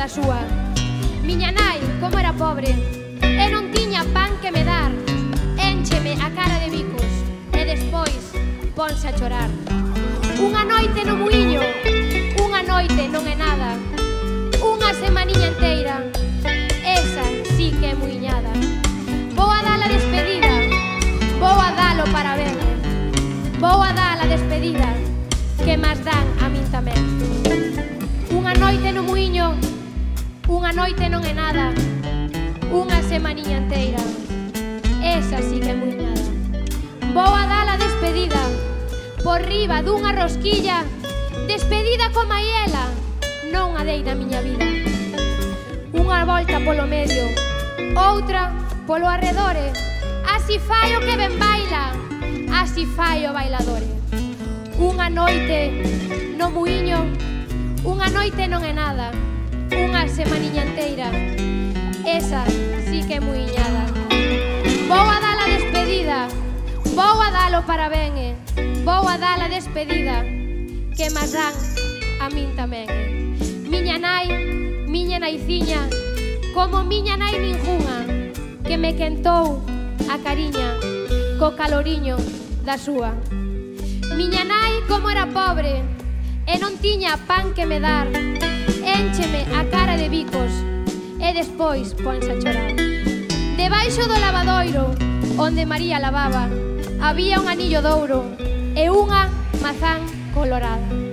da súa. Miña nai, como era pobre, e non tiña pan que me dar. Éncheme a cara de bicos e despois ponse a chorar. Unha noite no muiño, unha noite non é nada. Unha noite non é nada, unha semaniña inteira. Esa sí que é moi nada. Vou a dar a despedida, por riba dunha rosquilla, despedida como ela, non a dei na miña vida. Unha volta polo medio, outra polo arredore, así fai o que ben baila, así fai o bailadore. Unha noite no muiño, unha noite non é nada, unha semaniña inteira. Esa sí que é muiñada. Vou a dar a despedida, vou a dar o parabén, eh? vou a dar a despedida, que máis dan a min tamén. Eh? Miña nai, miña naiciña, como miña nai ningunha, que me quentou a cariña co caloriño da súa. Miña nai como era pobre e non tiña pan que me dar, Éncheme a cara de bicos e despois ponse a chorar. Debaixo do lavadoiro, onde María lavaba, había un anillo de ouro e unha mazán colorada.